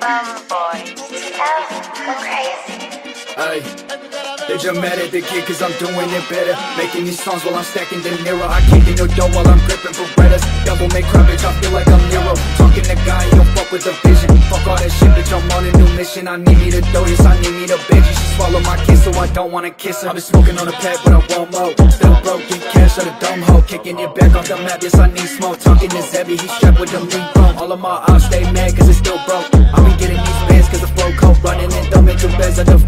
boy. Hey, they just mad at the kid cause I'm doing it better. Making these songs while I'm stacking the mirror. I can't get your dough while I'm gripping Berettas. Double make crap, bitch, I feel like I'm Nero Talking to guy, you don't fuck with the vision. Fuck all that shit, bitch, I'm on it. I need me to dough, yes I need me to bitch should swallow my kiss so I don't wanna kiss her. I've been smoking on a pack but I won't mo. Still broke, get cash on a dumb hoe. Kicking it back off the map, yes I need smoke. Talking to Zebby, he strapped with the meat chrome All of my ops stay mad cause it's still broke. I be getting these bands cause the flow cold Running in dumb into beds at the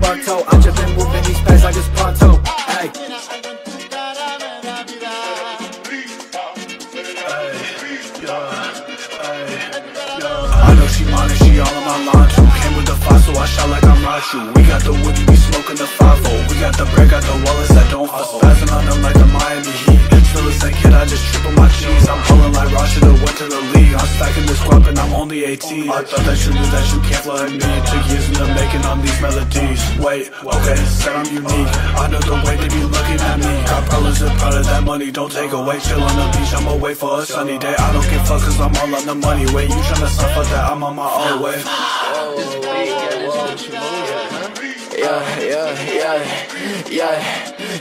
We got the woody, we smoking the 5 We got the bread, got the wallets that don't fall. Spazzing on them like the Miami Heat. Still the same kid, I just triple my cheese? I'm pulling like Ross, should've went to the league I'm stacking this guap and I'm only 18 I thought that you knew that you can't flood me. Took years in the making on these melodies. Wait, okay, said I'm unique. I know the way they be looking at me. Got problems and proud of that money Don't take away, chill on the beach I'ma wait for a sunny day. I don't give fuck cause I'm all on the money Wait, you tryna suffer that I'm on my own way Yeah, yeah, yeah, yeah,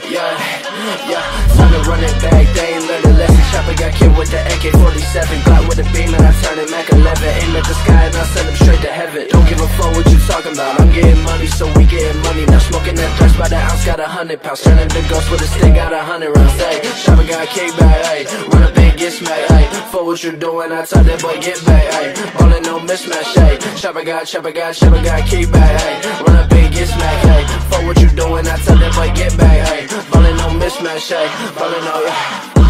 yeah, yeah. To run it back, they ain't learned a lesson. Chopper got killed with the AK-47, Glock with a beam and I turn it Mac 11. Aim at the sky and I send him straight to heaven. Don't give a fuck what you talking about. I'm getting money, so we getting money. Now smoking that dust by the ounce, got a hundred pounds. Turning the ghost with a stick, got a hundred rounds. Hey, Chopper got kickback, hey. Run up and get smacked, hey. For what you doing, I tell that boy get back, hey. Ballin' no mismatch, hey. Chopper got, chopper got, chopper got kickback, hey. Run up and For what you